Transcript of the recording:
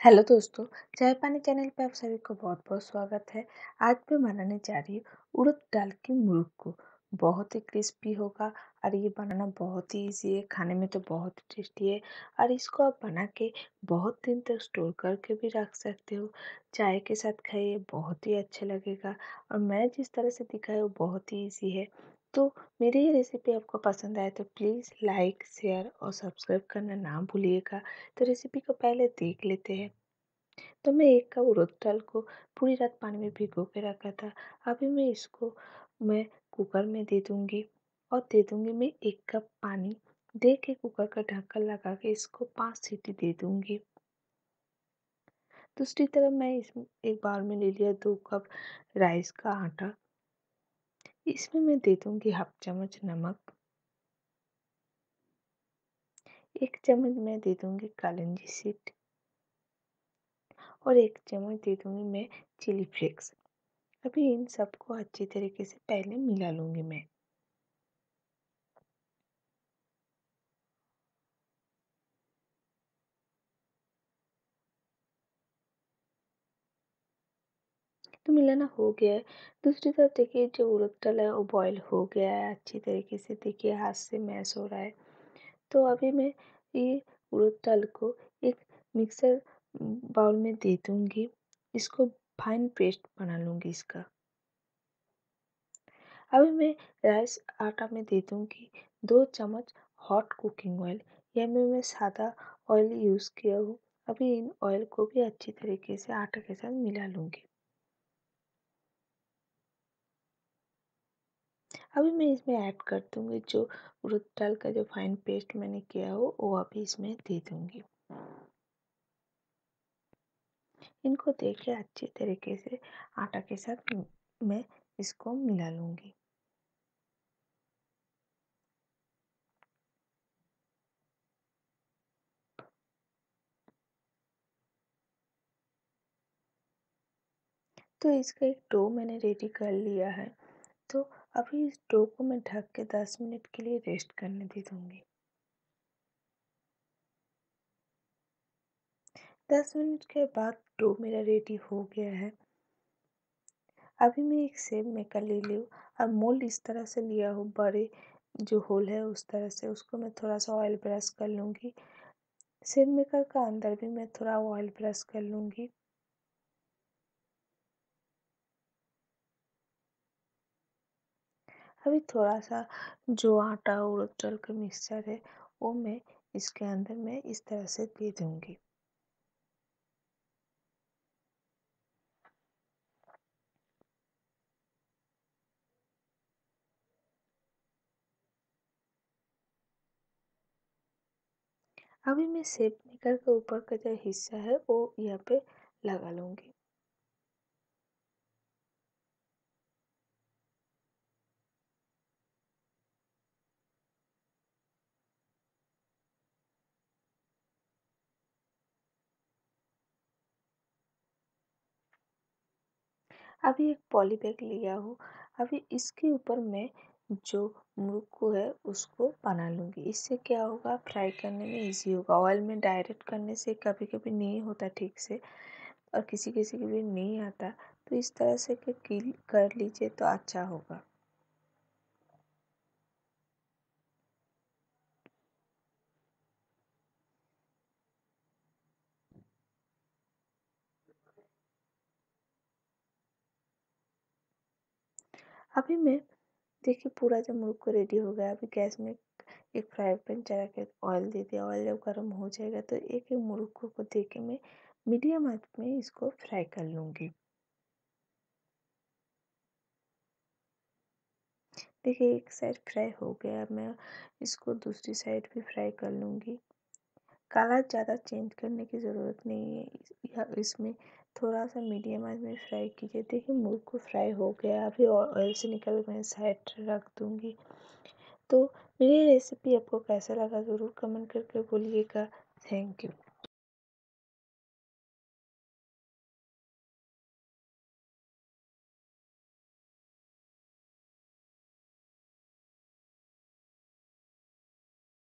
Hello दोस्तों चाय पानी चैनल पे आप सभी को बहुत बहुत स्वागत है। आज मैं बनाने जा रही हूँ उड़द दाल की मुर्ग को। बहुत ही क्रिस्पी होगा और ये बनाना बहुत ही इजी है, खाने में तो बहुत ही टेस्टी है और इसको आप बना के बहुत दिन तक स्टोर करके भी रख सकते हो। चाय के साथ खाइए, बहुत ही अच्छा लगेगा और मैं जिस तरह से दिखाई वो बहुत ही ईजी है। तो मेरी ये रेसिपी आपको पसंद आए तो प्लीज़ लाइक शेयर और सब्सक्राइब करना ना भूलिएगा। तो रेसिपी को पहले देख लेते हैं। तो मैं एक कप उड़द दाल को पूरी रात पानी में भिगो के रखा था। अभी मैं इसको मैं कुकर में दे दूँगी और दे दूँगी मैं एक कप पानी। दे के कुकर का ढक्कन लगा के इसको पाँच सीटी दे दूँगी। दूसरी तरफ़ मैं इस, एक बार में ले लिया दो कप राइस का आटा। इसमें मैं दे दूँगी हाफ़ चम्मच नमक। एक चम्मच मैं दे दूँगी कालंजी सीड। और एक चम्मच दे दूँगी मैं चिली फ्लेक्स। अभी इन सबको अच्छी तरीके से पहले मिला लूँगी मैं। तो मिलाना हो गया है। दूसरी तरफ़ देखिए जो उड़द दाल है वो बॉयल हो गया है अच्छी तरीके से, देखिए हाथ से मैश हो रहा है। तो अभी मैं ये उड़द दाल को एक मिक्सर बाउल में दे दूँगी। इसको फाइन पेस्ट बना लूँगी इसका। अभी मैं राइस आटा में दे दूँगी। दो चम्मच हॉट कुकिंग ऑयल या में, मैं सादा ऑयल यूज़ किया हूँ। अभी इन ऑयल को भी अच्छी तरीके से आटा के साथ मिला लूँगी। अभी मैं इसमें ऐड कर दूँगी जो उड़द का जो फाइन पेस्ट मैंने किया हो, वो अभी इसमें दे दूँगी। इनको देखिए अच्छी तरीके से आटा के साथ मैं इसको मिला लूँगी। तो इसका एक डो मैंने रेडी कर लिया है। तो अभी इस डो को मैं ढक के दस मिनट के लिए रेस्ट करने दे दूँगी। दस मिनट के बाद डो मेरा रेडी हो गया है। अभी मैं एक सेब मेकर ले ली। हूँ और मोल्ड इस तरह से लिया हूँ, बड़े जो होल है उस तरह से, उसको मैं थोड़ा सा ऑयल ब्रश कर लूँगी। सेब मेकर का अंदर भी मैं थोड़ा ऑयल ब्रश कर लूँगी। अभी थोड़ा सा जो आटा उड़द दाल का मिक्सचर है, वो मैं इसके अंदर मैं इस तरह से दे दूँगी। अभी मैं सेब मेकर के ऊपर का जो हिस्सा है, वो यहाँ पे लगा लूँगी। अभी एक पॉली बैग लिया हूँ। अभी इसके ऊपर मैं जो मुर्ग है, उसको बना लूँगी। इससे क्या होगा? फ्राई करने में इजी होगा। ऑयल में डायरेक्ट करने से कभी कभी नहीं होता ठीक से और किसी किसी के भी नहीं आता। तो इस तरह से कर लीजिए तो अच्छा होगा। अभी मैं, देखिए पूरा जब मुर्ग को रेडी हो गया, अभी गैस में एक फ्राई पैन चढ़ा के ऑयल दे दिया ऑयल जब गर्म हो जाएगा तो एक एक मुर्ग को दे के मैं मीडियम आँच में इसको फ्राई कर लूँगी। देखिए एक साइड फ्राई हो गया मैं इसको दूसरी साइड भी फ्राई कर लूँगी। कलर ज़्यादा चेंज करने की ज़रूरत नहीं है या, इसमें थोड़ा सा मीडियम आँच में फ्राई कीजिए। देखिए मुर्ग को फ्राई हो गया। अभी ऑयल से निकल मैं साइड रख दूँगी। तो मेरी रेसिपी आपको कैसा लगा ज़रूर कमेंट करके बोलिएगा। Thank you.